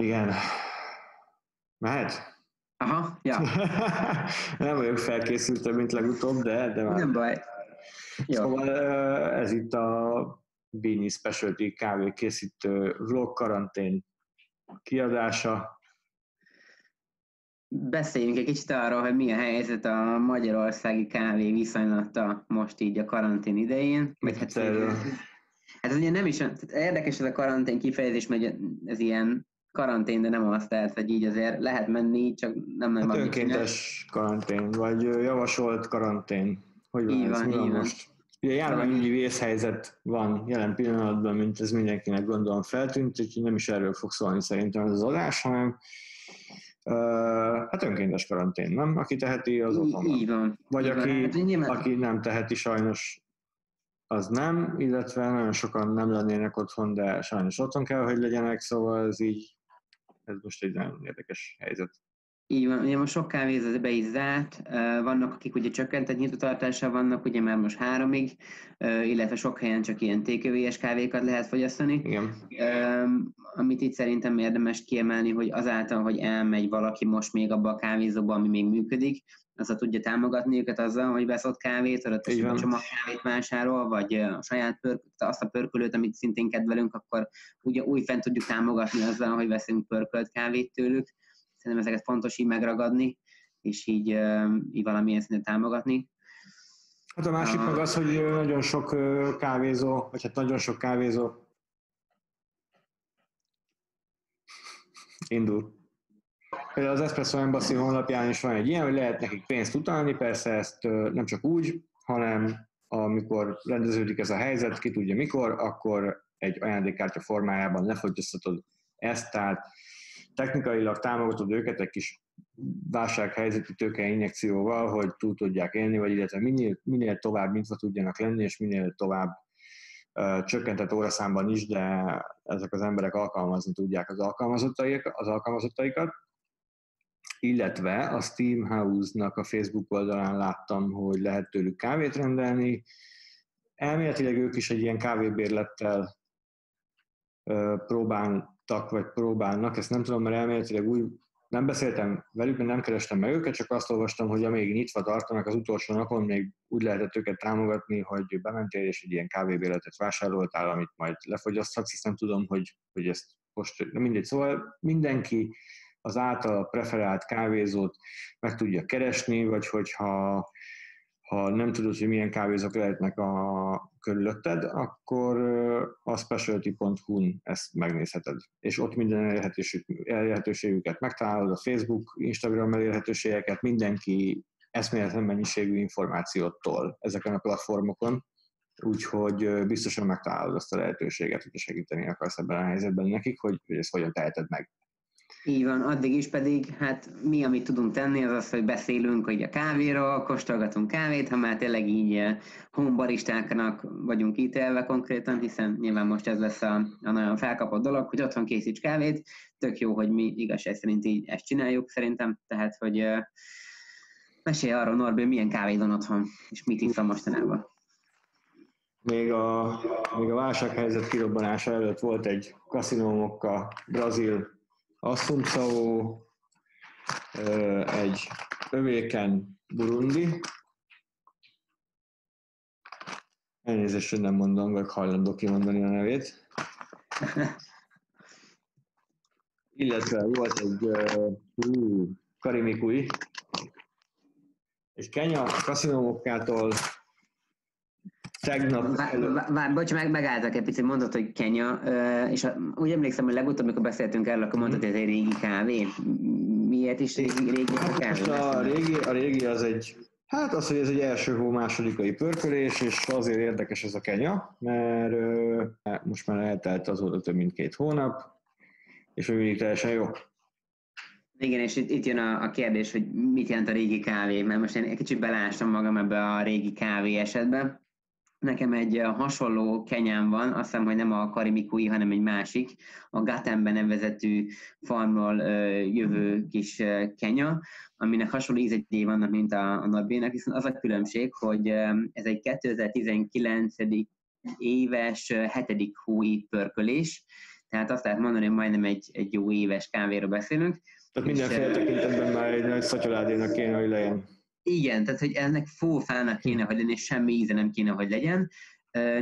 Igen. Mehet? Aha, ja. nem vagyok felkészültebb, mint legutóbb, de, de már... Nem baj. Jó. Szóval ez itt a Bini Specialty kávé készítő vlog karantén kiadása. Beszéljünk egy kicsit arról, hogy mi a helyzet a magyarországi kávé viszonylata most így a karantén idején. Vagy hát? Hát ez ugye nem is, tehát érdekes ez a karantén kifejezés, mert ez ilyen karantén, de nem az, tehát, hogy így azért lehet menni, csak nem nem hát önkéntes karantén, vagy javasolt karantén. Hogy van így ez? Van, így van. most? Ugye járványügyi vészhelyzet van jelen pillanatban, mint ez mindenkinek gondolom feltűnt, úgyhogy nem is erről fog szólni szerintem ez az adás, hanem uh, hát önkéntes karantén, nem? Aki teheti, az otthon van. Így van. Vagy így aki, van. Hát, nyilván... aki nem teheti, sajnos az nem, illetve nagyon sokan nem lennének otthon, de sajnos otthon kell, hogy legyenek, szóval ez így ez most egy nagyon érdekes helyzet. Így van, ugye most sok kávézat be is zárt, vannak, akik ugye csökkentett nyitotartással vannak, ugye már most háromig, illetve sok helyen csak ilyen tékövélyes kávékat lehet fogyasztani. Igen. Amit itt szerintem érdemes kiemelni, hogy azáltal, hogy elmegy valaki most még abba a kávézóba, ami még működik, azzal tudja támogatni őket azzal, hogy veszott kávét, adott esetben csomagkávét vásárol, vagy a saját pörk, azt a pörkölőt, amit szintén kedvelünk, akkor ugye új fent tudjuk támogatni azzal, hogy veszünk pörkölt kávét tőlük. Szerintem ezeket fontos így megragadni, és így, így valamilyen szinten támogatni. Hát a másik meg az, hogy nagyon sok kávézó, vagy hát nagyon sok kávézó indul Például az Espresso Embassy honlapján is van egy ilyen, hogy lehet nekik pénzt utalni, persze ezt nem csak úgy, hanem amikor rendeződik ez a helyzet, ki tudja mikor, akkor egy ajándékkártya formájában lefogyasztatod ezt, tehát technikailag támogatod őket egy kis válsághelyzeti tőkeinjekcióval, hogy túl tudják élni, vagy illetve minél, minél tovább mintva tudjanak lenni, és minél tovább csökkentett óraszámban is, de ezek az emberek alkalmazni tudják az, alkalmazottaik, az alkalmazottaikat illetve a Steamhouse-nak a Facebook oldalán láttam, hogy lehet tőlük kávét rendelni. Elméletileg ők is egy ilyen kávébérlettel próbáltak, vagy próbálnak, ezt nem tudom, mert elméletileg úgy nem beszéltem velük, mert nem kerestem meg őket, csak azt olvastam, hogy amíg nyitva tartanak az utolsó napon, még úgy lehetett őket támogatni, hogy bementél és egy ilyen kávébérletet vásároltál, amit majd lefogyaszthatsz, ezt tudom, hogy, hogy ezt most, mindegy, szóval mindenki az által preferált kávézót meg tudja keresni, vagy hogyha ha nem tudod, hogy milyen kávézók lehetnek a körülötted, akkor a specialty.hu-n ezt megnézheted. És ott minden elérhetőség, elérhetőségüket megtalálod, a Facebook, Instagram elérhetőségeket, mindenki eszméletlen mennyiségű információtól ezeken a platformokon, úgyhogy biztosan megtalálod azt a lehetőséget, hogy segíteni akarsz ebben a helyzetben nekik, hogy, hogy ezt hogyan teheted meg. Így van, addig is pedig, hát mi, amit tudunk tenni, az az, hogy beszélünk hogy a kávéról, kóstolgatunk kávét, ha már tényleg így eh, honbaristáknak vagyunk ítélve konkrétan, hiszen nyilván most ez lesz a, a nagyon felkapott dolog, hogy otthon készíts kávét, tök jó, hogy mi igazság szerint így ezt csináljuk szerintem, tehát, hogy uh, mesélj arról, Norbi, milyen kávé van otthon, és mit iszom mostanában. Még a, még a válsághelyzet kirobbanása előtt volt egy kaszinómokkal brazil Assunção, egy övéken Burundi. Elnézést, hogy nem mondom, vagy hajlandó kimondani a nevét. Illetve volt egy uh, Karimikui, egy Kenya kaszinómokkától Tegnap... Vár, bocs, meg, megálltak egy picit, mondod, hogy Kenya, és úgy emlékszem, hogy legutóbb, amikor beszéltünk erről, akkor mondtad, hogy ez egy régi kávé. Miért is régi, régi a kávé? A régi, a régi az egy, hát az, hogy ez egy első hó másodikai pörkölés, és azért érdekes ez a Kenya, mert most már eltelt azóta több mint két hónap, és még mindig teljesen jó. Igen, és itt, itt jön a, a kérdés, hogy mit jelent a régi kávé, mert most én egy kicsit belástam magam ebbe a régi kávé esetben. Nekem egy hasonló kenyám van, azt hiszem, hogy nem a Karimikui, hanem egy másik, a Gatemben nevezetű farmról jövő kis kenya, aminek hasonló ízegyé vannak, mint a, a Norbének, viszont az a különbség, hogy ez egy 2019 éves hetedik hói pörkölés, Tehát azt lehet mondani, hogy majdnem egy, egy jó éves kávéról beszélünk. Tehát mindenféle tekintetben már egy nagy szatyorádénak kéne, hogy legyen. Igen, tehát hogy ennek fófának kéne, hogy és semmi íze nem kéne, hogy legyen.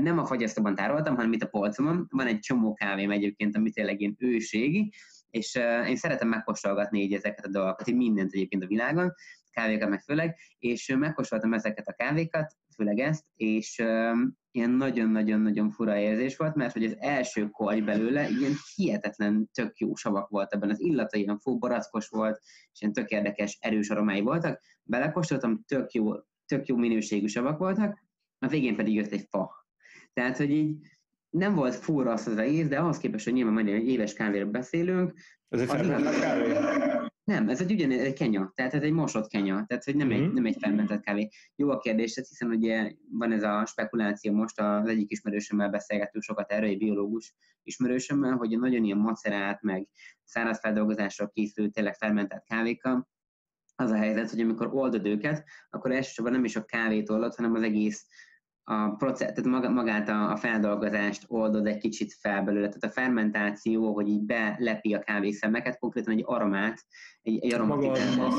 Nem a fagyasztóban tároltam, hanem itt a polcomon. Van egy csomó kávém egyébként, ami tényleg ilyen őségi, és én szeretem megkóstolgatni így ezeket a dolgokat, így mindent egyébként a világon, kávékat meg főleg, és megkóstoltam ezeket a kávékat, főleg ezt, és ilyen nagyon-nagyon-nagyon fura érzés volt, mert hogy az első kogy belőle ilyen hihetetlen tök jó savak volt ebben, az illata ilyen fú, barackos volt, és ilyen tök érdekes, erős aromái voltak. Belekóstoltam, tök jó, tök jó minőségű savak voltak, a végén pedig jött egy fa. Tehát, hogy így nem volt fura az az egész, de ahhoz képest, hogy nyilván egy éves kávéről beszélünk. Ez egy fermentált kávé? Nem, ez egy ugyan egy kenya, tehát ez egy mosott kenya, tehát hogy nem, mm-hmm. egy, mhm. nem egy fermentált kávé. Jó a kérdés, hiszen ugye van ez a spekuláció most, az egyik ismerősömmel beszélgetünk sokat erről, egy biológus ismerősömmel, hogy nagyon ilyen macerát, meg száraz feldolgozásra készült tényleg fermentált kávékkal, az a helyzet, hogy amikor oldod őket, akkor elsősorban nem is a kávét oldod, hanem az egész a process, tehát magát a, a feldolgozást oldod egy kicsit fel belőle, tehát a fermentáció, hogy így belepi a kávészemeket, konkrétan egy aromát, egy, egy aromatizálás.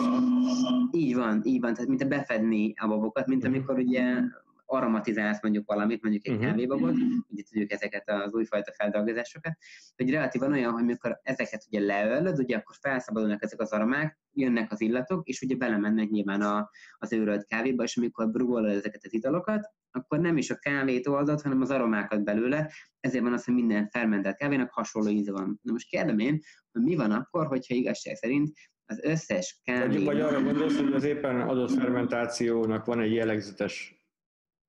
Így van, így van, tehát mint a befedni a babokat, mint mhm. amikor ugye aromatizálsz mondjuk valamit, mondjuk egy uh-huh. kávébabot, ugye tudjuk ezeket az újfajta feldolgozásokat, hogy relatívan olyan, hogy mikor ezeket ugye leölöd, ugye akkor felszabadulnak ezek az aromák, jönnek az illatok, és ugye belemennek nyilván a, az őrölt kávéba, és amikor brugolod ezeket az italokat, akkor nem is a kávét oldod, hanem az aromákat belőle, ezért van az, hogy minden fermentált kávénak hasonló íze van. Na most kérdem én, hogy mi van akkor, hogyha igazság szerint az összes kávé... Vagy, vagy arra gondolsz, hogy az éppen adott fermentációnak van egy jellegzetes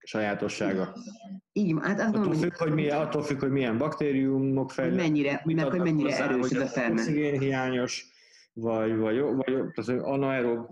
sajátossága. Így, hát azt attól, függ, hogy milyen, attól függ, hogy milyen baktériumok fejlődnek. Mennyire, meg, hogy mennyire hozzá, erős ez a fermentáció. hiányos, vagy, vagy, vagy, vagy anaerob,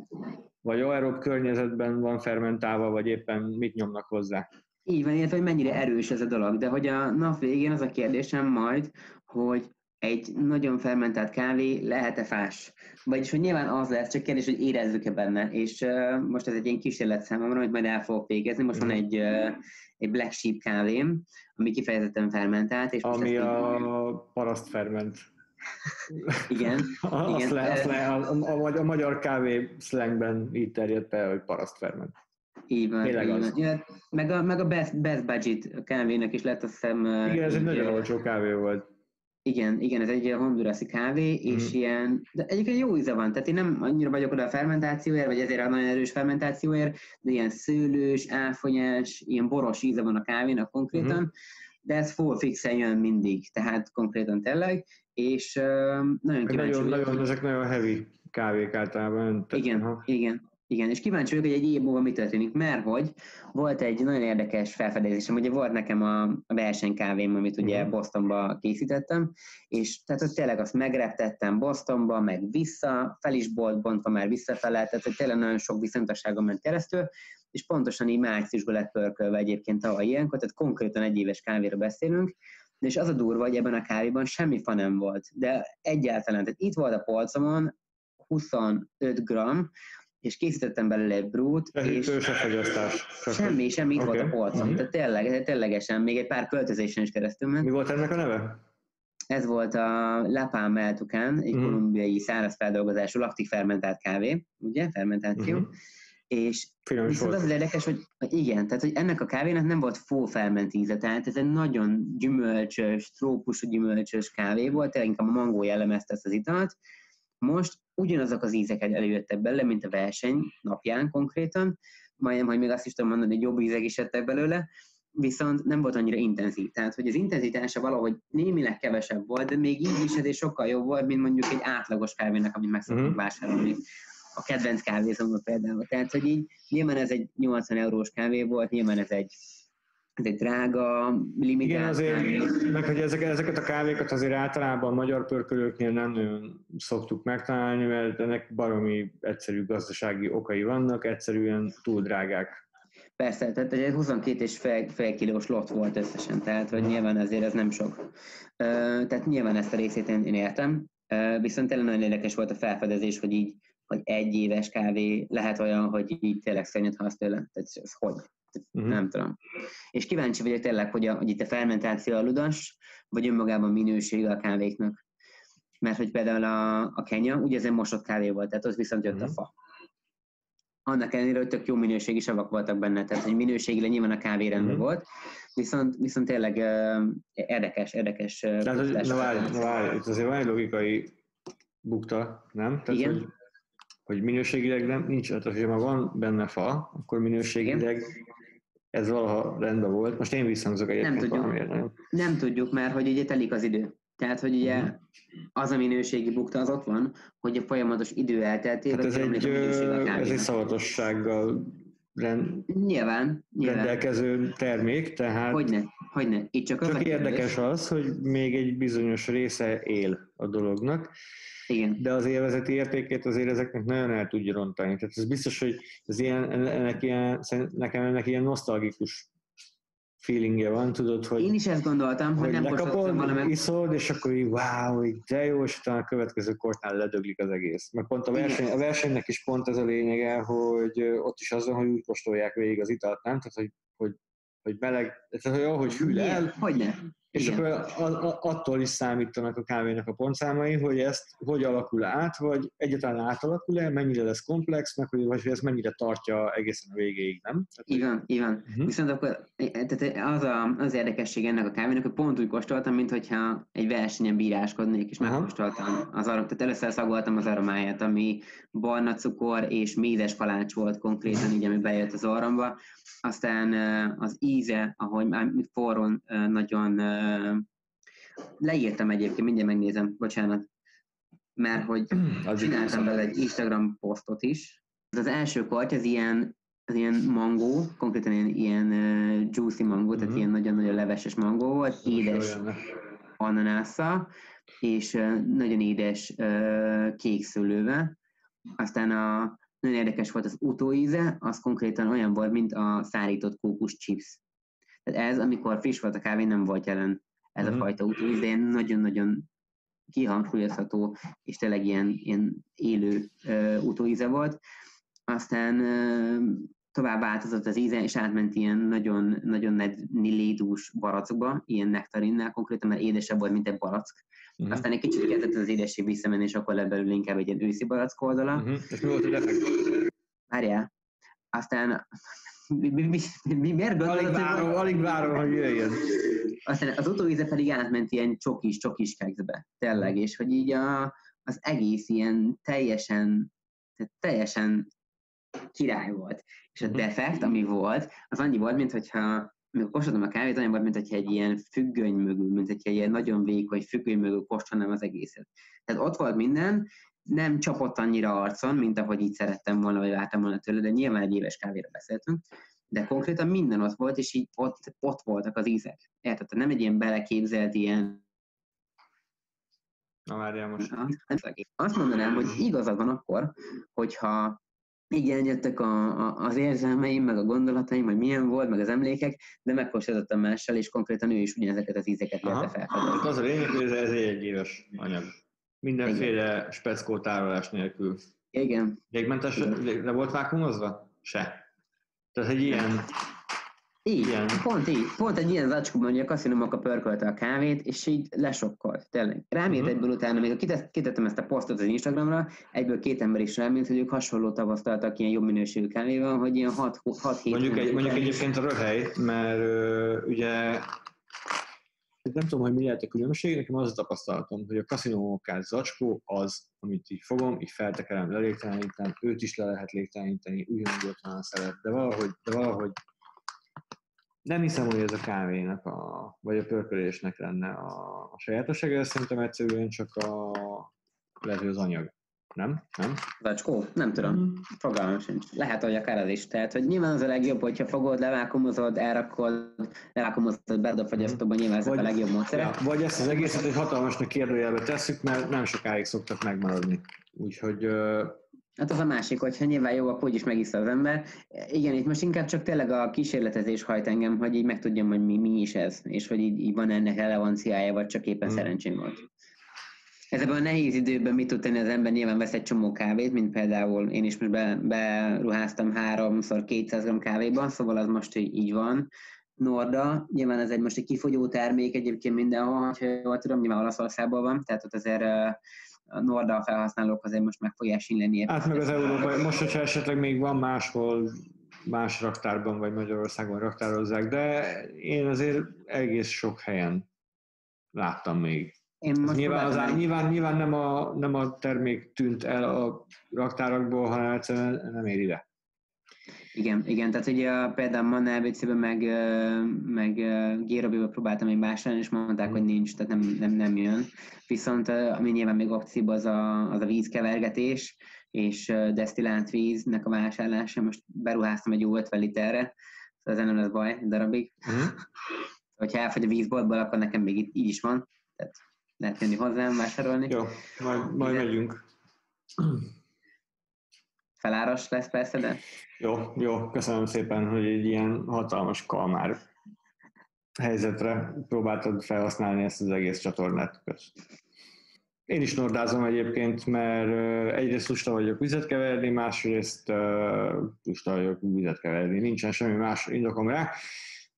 vagy aerob környezetben van fermentálva, vagy éppen mit nyomnak hozzá. Így van, illetve hogy mennyire erős ez a dolog. De hogy a nap végén az a kérdésem majd, hogy egy nagyon fermentált kávé lehet-e fás? Vagyis, hogy nyilván az lesz, csak kérdés, hogy érezzük-e benne. És uh, most ez egy ilyen kísérlet számomra, hogy majd el fogok végezni. Most van mhm. egy, uh, egy Black Sheep kávém, ami kifejezetten fermentált. És ami a paraszt ferment. Igen. a, igen. Le, le, a, a, a, a, magyar kávé slangben így terjedt be, hogy paraszt ferment. Így van, így van. Ja, meg, a, meg a best, best budget kávének is lett, azt hiszem... Igen, ez egy nagyon olcsó kávé volt. Igen, igen, ez egy hondurasi kávé, és mm. ilyen, de egyébként jó íze van, tehát én nem annyira vagyok oda a fermentációért, vagy ezért a nagyon erős fermentációért, de ilyen szőlős, áfonyás, ilyen boros íze van a kávénak konkrétan, mm. De ez full fixen jön mindig, tehát konkrétan tényleg, és uh, nagyon kíváncsi nagyon, nagyon, ezek nagyon heavy kávék általában. Igen, ha. igen. Igen, és kíváncsi vagyok, hogy egy év múlva mi történik, mert hogy volt egy nagyon érdekes felfedezésem, ugye volt nekem a, versenykávém, amit ugye uh-huh. Bostonba készítettem, és tehát hogy tényleg azt megreptettem Bostonba, meg vissza, fel is volt bontva már visszafele, tehát hogy tényleg nagyon sok viszontosságon ment keresztül, és pontosan így márciusban lett pörkölve egyébként tavaly ilyenkor, tehát konkrétan egy éves kávéről beszélünk, és az a durva, hogy ebben a kávéban semmi fa nem volt, de egyáltalán, tehát itt volt a polcomon 25 gram, és készítettem belőle egy brút, és semmi, semmi itt okay. volt a polcon, uh-huh. tehát tényleg, ténylegesen, még egy pár költözésen is keresztül ment. Mi volt ennek a neve? Ez volt a Lapán Meltukan, egy uh-huh. kolumbiai szárazfeldolgozású laktik fermentált kávé, ugye, fermentáció, uh-huh. És viszont az, az érdekes, hogy, igen, tehát hogy ennek a kávénak nem volt full ferment íze, tehát ez egy nagyon gyümölcsös, trópusú gyümölcsös kávé volt, tényleg inkább a mangó jellemezte ezt az italt, most ugyanazok az ízek előjöttek belőle, mint a verseny napján konkrétan, majdnem, hogy még azt is tudom mondani, hogy jobb ízek is jöttek belőle, viszont nem volt annyira intenzív. Tehát, hogy az intenzitása valahogy némileg kevesebb volt, de még így is ez sokkal jobb volt, mint mondjuk egy átlagos kávénak, amit meg szoktunk uh-huh. vásárolni a kedvenc kávézómban például. Tehát, hogy így nyilván ez egy 80 eurós kávé volt, nyilván ez egy ez egy drága, limitált Igen, azért, kávé. meg hogy ezek, ezeket a kávékat azért általában a magyar pörkölőknél nem nagyon szoktuk megtalálni, mert ennek baromi egyszerű gazdasági okai vannak, egyszerűen túl drágák. Persze, tehát egy 22 és fél, fél kilós lot volt összesen, tehát hogy nyilván ezért ez nem sok. Tehát nyilván ezt a részét én, én értem, viszont tényleg nagyon érdekes volt a felfedezés, hogy így hogy egy éves kávé lehet olyan, hogy így tényleg szörnyet hasz tőle. Tehát ez hogy? Uh-huh. Nem tudom. És kíváncsi vagyok tényleg, hogy, a, hogy itt a fermentáció aludas, vagy önmagában minősége a kávéknak. Mert hogy például a, a Kenya, ugye ez egy mosott kávé volt, tehát az viszont jött uh-huh. a fa. Annak ellenére, hogy tök jó minőségi savak voltak benne, tehát hogy minőségileg nyilván a kávé rendben uh-huh. volt, viszont, viszont tényleg uh, érdekes, érdekes. Uh, tehát, hogy, na várj, na várj, itt azért van egy logikai bukta, nem? Tehát, Igen. Hogy, hogy minőségileg nem, nincs, hogyha már van benne fa, akkor minőségileg ez valaha rendben volt. Most én visszhangzok egyébként nem tudjuk. valamiért, nem? Nem tudjuk, mert hogy ugye telik az idő. Tehát, hogy ugye uh-huh. az a minőségi bukta az ott van, hogy a folyamatos idő elteltével hát ez egy, ez egy szavatossággal rend, nyilván, nyilván. rendelkező termék, tehát hogyne, hogyne. Itt csak, csak az érdekes az, hogy még egy bizonyos része él a dolognak, igen. de az élvezeti értékét azért ezeknek nagyon el tudja rontani. Tehát ez biztos, hogy ez ilyen, ennek ilyen, nekem ennek ilyen nosztalgikus feelingje van, tudod, hogy... Én is ezt gondoltam, hogy, hogy nem lekapod, valami... iszod, és akkor így wow, de jó, és utána a következő kortnál ledöglik az egész. Mert pont a, verseny, a versenynek is pont ez a lényege, hogy ott is azon, hogy úgy kóstolják végig az italt, nem? Tehát, hogy, hogy, hogy meleg, tehát, hogy ahogy hűl el, Hogyne. És Igen. akkor attól is számítanak a kávénak a pontszámai, hogy ezt hogy alakul át, vagy egyáltalán átalakul-e, mennyire lesz komplex, meg hogy, vagy hogy ez mennyire tartja egészen a végéig, nem? Tehát, igen, igen. Uh-huh. Viszont akkor tehát az a, az érdekesség ennek a kávénak, hogy pont úgy kóstoltam, mint hogyha egy versenyen bíráskodnék, és megkóstoltam az arom, tehát először szagoltam az aromáját, ami barna cukor és mézes kalács volt konkrétan, így ami bejött az orromba, aztán az íze, ahogy már forron nagyon leírtam egyébként, mindjárt megnézem, bocsánat, mert hogy csináltam vele egy Instagram posztot is. Az első kort, ez ilyen, az ilyen mangó, konkrétan ilyen, ilyen uh, juicy mangó, tehát mhm. ilyen nagyon-nagyon leveses mangó volt, édes ananásza, és uh, nagyon édes uh, kék szőlővel. Aztán a nagyon érdekes volt az utóíze, az konkrétan olyan volt, mint a szárított kókusz chips. Tehát ez, amikor friss volt a kávé, nem volt jelen ez a mhm. fajta utóíz, de nagyon-nagyon kihangsúlyozható, és tényleg ilyen, ilyen élő uh, utóíze volt. Aztán uh, tovább változott az íze, és átment ilyen nagyon, nagyon nilédús barackba, ilyen nektarinnál konkrétan, mert édesebb volt, mint egy barack. Uh-huh. Aztán egy kicsit kezdett az édesség visszamenni, és akkor lett belőle inkább egy ilyen őszi barack oldala. Uh-huh. És mi volt a defekt? Várjál. Aztán mi, mi, mi, mi miért gondolod? Alig várom, alig várom, hogy jöjjön. Aztán az utóíze pedig átment ilyen csokis, csokis kekszbe, tényleg, és hogy így a, az egész ilyen teljesen, tehát teljesen király volt. És a mhm. defekt, ami volt, az annyi volt, mint hogyha amikor kóstoltam a kávét, olyan volt, mint hogyha egy ilyen függöny mögül, mint hogyha egy ilyen nagyon vékony függöny mögül kóstolnám az egészet. Tehát ott volt minden, nem csapott annyira arcon, mint ahogy így szerettem volna, vagy vártam volna tőle, de nyilván egy éves kávéra beszéltünk, de konkrétan minden ott volt, és így ott, ott voltak az ízek. Érted? Nem egy ilyen beleképzelt ilyen Na várjál most. Azt mondanám, hogy igazad van akkor, hogyha igen, jöttek a, a, az érzelmeim, meg a gondolataim, hogy milyen volt, meg az emlékek, de megkóstoltam mással, és konkrétan ő is ugyanezeket az ízeket vette felfedezni. Az a lényeg, hogy ez egy egyéves anyag. Mindenféle speckó tárolás nélkül. Igen. Légmentes, le volt vákumozva? Se. Tehát egy ilyen így, Igen. pont így. Pont egy ilyen zacskóban, hogy a kaszinómaka pörkölte a kávét, és így lesokkolt, tényleg. Rám uh-huh. egyből utána, még kitett, kitettem ezt a posztot az Instagramra, egyből két ember is rámért, hogy ők hasonló tapasztaltak ilyen jobb minőségű kávéval, hogy ilyen 6-7 Mondjuk, egy, mondjuk egyébként a röhely, mert ö, ugye nem tudom, hogy mi lehet a különbség, nekem az a tapasztalatom, hogy a kaszinómokás zacskó az, amit így fogom, így feltekerem, lelégtelenítem, őt is le lehet légteleníteni, ugyanúgy szeret, de valahogy, de valahogy nem hiszem, hogy ez a kávénak, a, vagy a pörkölésnek lenne a, a sajátossága, szerintem egyszerűen csak a, lehet, az anyag. Nem? Nem? Zacskó? Nem tudom. Mm. Fogalmam sincs. Lehet, hogy akár az is. Tehát, hogy nyilván az a legjobb, hogyha fogod, levákomozod, elrakod, levákomozod, bedobod a fagyasztóba, nyilván ezek vagy, a legjobb módszerek. Ja, vagy ezt az egészet egy hatalmasnak kérdőjelbe tesszük, mert nem sokáig szoktak megmaradni. Úgyhogy Hát az a másik, hogyha nyilván jó, akkor is megissza az ember. Igen, itt most inkább csak tényleg a kísérletezés hajt engem, hogy így megtudjam, hogy mi, mi is ez, és hogy így, így van ennek relevanciája, vagy csak éppen hmm. szerencsém volt. Ezekben a nehéz időben mit tud tenni az ember? Nyilván vesz egy csomó kávét, mint például én is most be, beruháztam háromszor 200 g kávéban, szóval az most így van. Norda, nyilván ez egy most egy kifogyó termék egyébként mindenhol, ha jól tudom, nyilván Olaszországban van, tehát ott azért a Norda felhasználók azért most meg fogják sinleni. Hát meg az Európai, most, hogyha esetleg még van máshol más raktárban vagy Magyarországon raktározzák, de én azért egész sok helyen láttam még. Én most nyilván, az, nyilván, nyilván nem, a, nem a termék tűnt el a raktárakból, hanem egyszerűen nem ér ide. Igen, igen, tehát ugye például Manna ABC-ben meg, meg Gérobiba próbáltam egy vásárolni, és mondták, hogy nincs, tehát nem, nem, nem jön. Viszont ami nyilván még opcióban az a, az a vízkevergetés, és desztillált víznek a vásárlása. Most beruháztam egy jó 50 literre, szóval ez nem lesz baj darabig. Mm. Hogyha elfogy a vízboltból, akkor nekem még így, így is van. Tehát lehet jönni hozzám, vásárolni. Jó, majd, majd megyünk. Feláras lesz persze, de... Jó, jó, köszönöm szépen, hogy egy ilyen hatalmas kalmár helyzetre próbáltad felhasználni ezt az egész csatornát. Én is nordázom egyébként, mert egyrészt lusta vagyok vizet keverni, másrészt lusta vagyok vizet keverni. Nincsen semmi más indokom rá.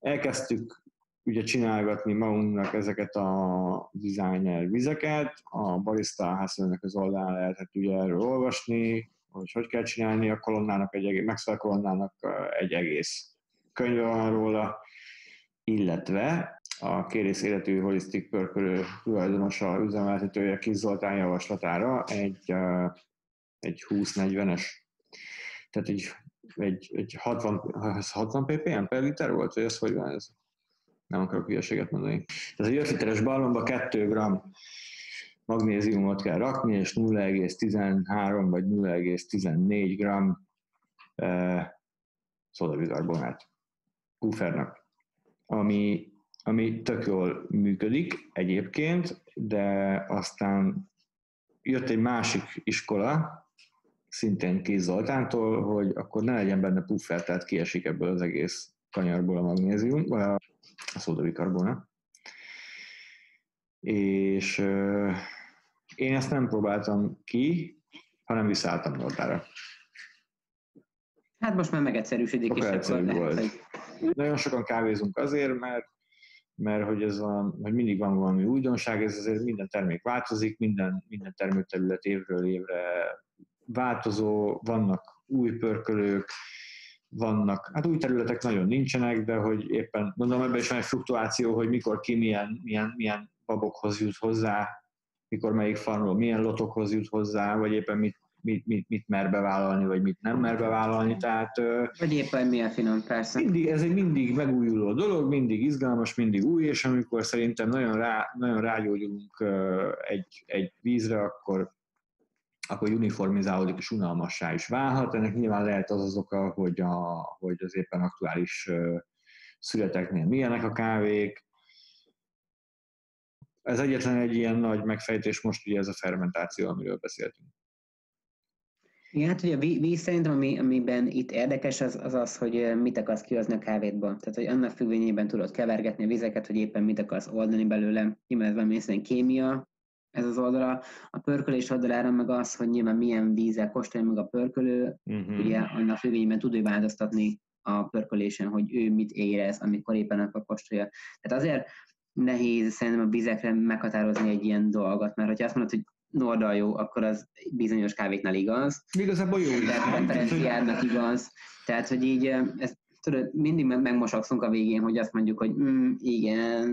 Elkezdtük ugye csinálgatni magunknak ezeket a designer vizeket, a barista házszerűnek az oldalán lehetett ugye erről olvasni, hogy hogy kell csinálni. A kolonnának, egy egész, kolonnának egy egész könyve van róla, illetve a kérész életű holisztik pörkölő tulajdonosa, üzemeltetője Kis Zoltán javaslatára egy, egy 20-40-es, tehát egy, egy, egy 60, 60 ppm per liter volt, vagy ez hogy van ez? Nem akarok hülyeséget mondani. Tehát egy 5 literes ballonba 2 g magnéziumot kell rakni, és 0,13 vagy 0,14 g eh, szodabikarbonát puffernak, ami ami tök jól működik egyébként, de aztán jött egy másik iskola, szintén Kéz Zoltántól, hogy akkor ne legyen benne puffer, tehát kiesik ebből az egész kanyarból a magnézium, a, a szódabikarbona. És euh, én ezt nem próbáltam ki, hanem visszaálltam Nordára. Hát most már megegyszerűsödik, és akkor lehet, hogy... Nagyon sokan kávézunk azért, mert mert hogy, ez a, hogy mindig van valami újdonság, ez azért minden termék változik, minden, minden termőterület évről évre változó, vannak új pörkölők, vannak, hát új területek nagyon nincsenek, de hogy éppen, mondom, ebben is van egy fluktuáció, hogy mikor ki milyen, milyen, milyen babokhoz jut hozzá, mikor melyik farmról milyen lotokhoz jut hozzá, vagy éppen mit mit, mit, mit mer bevállalni, vagy mit nem mer bevállalni. Tehát, vagy éppen milyen finom, persze. Mindig, ez egy mindig megújuló dolog, mindig izgalmas, mindig új, és amikor szerintem nagyon, rá, nagyon rágyógyulunk egy, egy vízre, akkor akkor uniformizálódik és unalmassá is válhat. Ennek nyilván lehet az az oka, hogy, a, hogy az éppen aktuális születeknél milyenek a kávék. Ez egyetlen egy ilyen nagy megfejtés most ugye ez a fermentáció, amiről beszéltünk. Igen, hát ugye víz szerintem, ami, amiben itt érdekes, az, az az, hogy mit akarsz kihozni a kávétból. Tehát, hogy annak függvényében tudod kevergetni a vizeket, hogy éppen mit akarsz oldani belőle. Nyilván ez valami szerint kémia, ez az oldala. A pörkölés oldalára meg az, hogy nyilván milyen vízzel kóstolja meg a pörkölő, uh-huh. ugye annak függvényében tud ő változtatni a pörkölésen, hogy ő mit érez, amikor éppen akkor kóstolja. Tehát azért nehéz szerintem a vizekre meghatározni egy ilyen dolgot, mert hogyha azt mondod, hogy Norda jó, akkor az bizonyos kávéknál igaz. Igazából jó. De preferenciádnak igaz. Tehát, hogy így ez, tudod, mindig megmosakszunk a végén, hogy azt mondjuk, hogy mm, igen,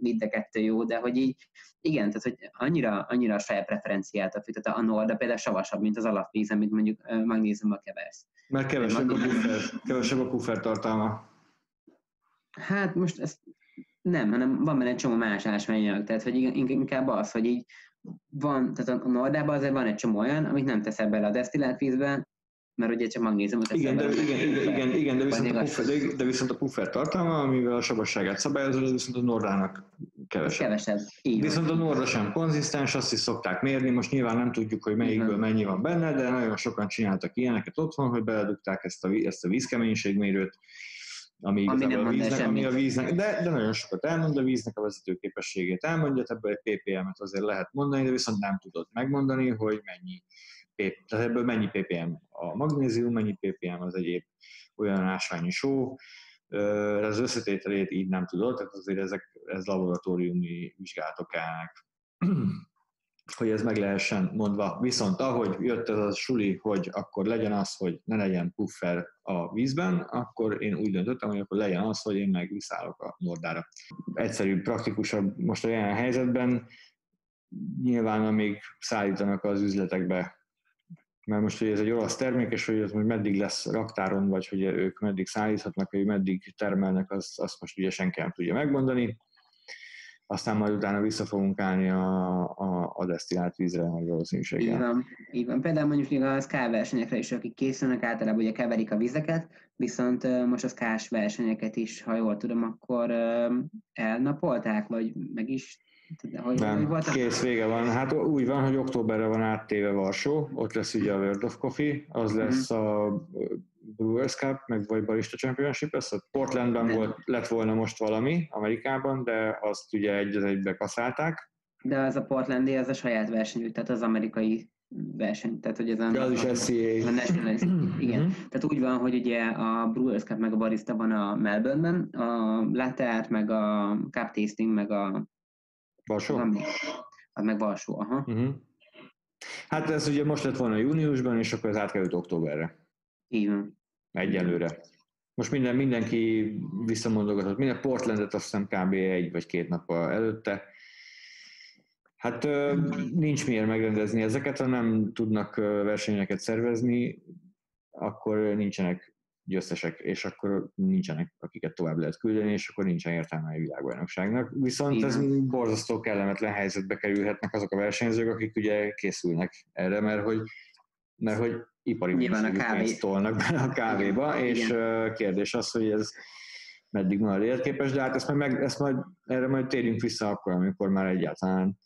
mind a kettő jó, de hogy így, igen, tehát hogy annyira, annyira a saját preferenciát a tehát a Norda például savasabb, mint az alapvíz, amit mondjuk magnéziummal keversz. Mert kevesebb a puffer, kevesebb a puffer tartalma. Hát most ezt nem, hanem van benne egy csomó más ásványanyag, tehát hogy inkább az, hogy így van, tehát a Nordában azért van egy csomó olyan, amit nem teszel bele a desztillált vízbe, mert ugye csak magnéziumot igen, de, igen, igen, igen, igen, de, viszont a puffer, de, de viszont a puffer tartalma, amivel a sabasságát szabályozod, az viszont a Nordának kevesebb. Kevesebb. Így viszont a Norda sem konzisztens, azt is szokták mérni, most nyilván nem tudjuk, hogy melyikből mennyi van benne, de nagyon sokan csináltak ilyeneket otthon, hogy beledugták ezt a, ezt a vízkeménységmérőt, ami, ami nem a víznek, ami a víznek, de, de nagyon sokat elmond, a víznek a vezető képességét elmondja, ebből egy ppm-et azért lehet mondani, de viszont nem tudod megmondani, hogy mennyi tehát ebből mennyi ppm a magnézium, mennyi ppm az egyéb olyan ásványi só, az összetételét így nem tudod, tehát azért ezek, ez laboratóriumi vizsgálatok állnak, hogy ez meg lehessen mondva. Viszont ahogy jött ez a suli, hogy akkor legyen az, hogy ne legyen puffer a vízben, akkor én úgy döntöttem, hogy akkor legyen az, hogy én meg viszállok a nordára. Egyszerű, praktikusabb most a jelen helyzetben, nyilván amíg szállítanak az üzletekbe mert most, hogy ez egy olasz termék, és hogy ez hogy meddig lesz raktáron, vagy hogy ők meddig szállíthatnak, vagy meddig termelnek, azt, azt most ugye senki nem tudja megmondani. Aztán majd utána vissza fogunk állni a, a, a desztillált vízre nagy valószínűséggel. Így van, így van. Például mondjuk a SK versenyekre is, akik készülnek, általában ugye keverik a vizeket, viszont most a SK versenyeket is, ha jól tudom, akkor elnapolták, vagy meg is hogy, nem, kész, vége van. Hát úgy van, hogy októberre van áttéve Varsó, ott lesz ugye a World of Coffee, az mhm. lesz a Brewers Cup, meg vagy Barista Championship, ez a Portlandben nem. volt, lett volna most valami Amerikában, de azt ugye egy az egybe kaszálták. De az a Portlandi, az a saját versenyük, tehát az amerikai verseny, tehát hogy ez a, ja, az is SCA. A National igen. Mm-hmm. Tehát úgy van, hogy ugye a Brewers Cup meg a Barista van a Melbourneben, a Latte meg a Cup Tasting, meg a Varsó? Nem, az meg Varsó, aha. Uh-huh. Hát ez ugye most lett volna júniusban, és akkor ez átkerült októberre. Igen. Egyelőre. Most minden, mindenki visszamondogatott, minden Portlandet azt hiszem kb. egy vagy két nap előtte. Hát nincs miért megrendezni ezeket, ha nem tudnak versenyeket szervezni, akkor nincsenek győztesek, és akkor nincsenek, akiket tovább lehet küldeni, és akkor nincsen értelme a világbajnokságnak. Viszont Igen. ez borzasztó kellemetlen helyzetbe kerülhetnek azok a versenyzők, akik ugye készülnek erre, mert hogy, mert hogy ipari pénzt tolnak bele a kávéba, Igen. és Igen. kérdés az, hogy ez meddig marad érképes, de hát ezt majd, meg, ezt majd, erre majd térjünk vissza akkor, amikor már egyáltalán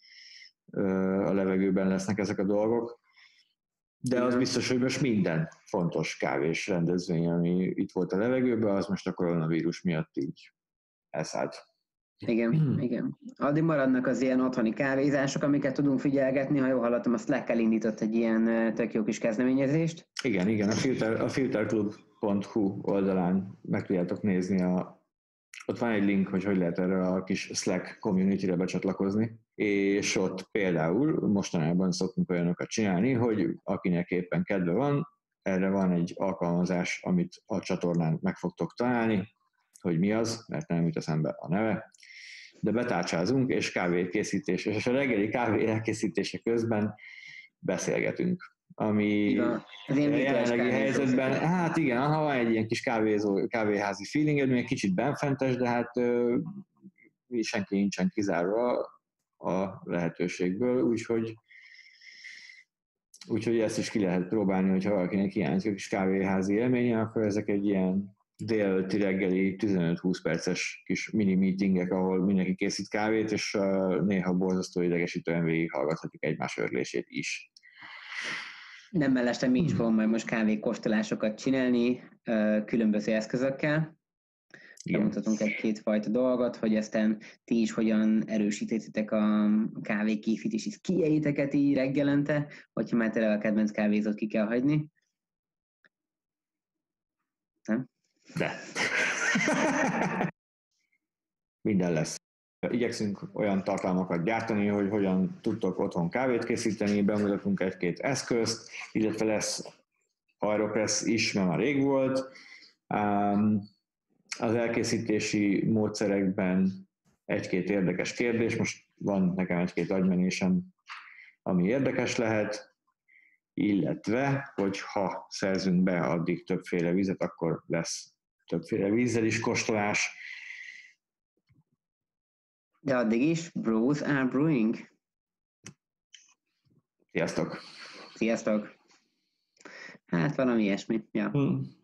a levegőben lesznek ezek a dolgok. De az biztos, hogy most minden fontos kávés rendezvény, ami itt volt a levegőben, az most a koronavírus miatt így elszállt. Igen, hmm. igen. Addig maradnak az ilyen otthoni kávézások, amiket tudunk figyelgetni. Ha jól hallottam, azt Slack elindított egy ilyen tök jó kis kezdeményezést. Igen, igen. A, filter, a filterclub.hu oldalán meg tudjátok nézni a ott van egy link, hogy hogy lehet erre a kis Slack community-re becsatlakozni, és ott például mostanában szoktunk olyanokat csinálni, hogy akinek éppen kedve van, erre van egy alkalmazás, amit a csatornán meg fogtok találni, hogy mi az, mert nem jut eszembe a neve, de betárcsázunk, és kávékészítés, és a reggeli kávé elkészítése közben beszélgetünk ami a jelenlegi helyzetben, hát igen, ha van egy ilyen kis kávézó, kávéházi feelinged, még kicsit benfentes, de hát ö, senki nincsen kizárva a lehetőségből, úgyhogy úgyhogy ezt is ki lehet próbálni, hogyha valakinek hiányzik kis kávéházi élménye, akkor ezek egy ilyen délelőtti reggeli 15-20 perces kis mini meetingek, ahol mindenki készít kávét, és néha borzasztó idegesítően végighallgathatjuk egymás örlését is. Nem mellestem mi is fogom majd most kávékóstolásokat csinálni különböző eszközökkel. Bemutatunk egy-két fajta dolgot, hogy aztán ti is hogyan erősítitek a kávé készítési szkieiteket így reggelente, hogyha már tényleg a kedvenc kávézót ki kell hagyni. Nem? De. Minden lesz. Igyekszünk olyan tartalmakat gyártani, hogy hogyan tudtok otthon kávét készíteni, bemutatunk egy-két eszközt, illetve lesz Aeropress is, mert már rég volt. Az elkészítési módszerekben egy-két érdekes kérdés, most van nekem egy-két agymenésem, ami érdekes lehet, illetve, hogy ha szerzünk be addig többféle vizet, akkor lesz többféle vízzel is kóstolás, de addig is, Bros are Brewing. Sziasztok! Sziasztok! Hát valami ilyesmi, ja. Hmm.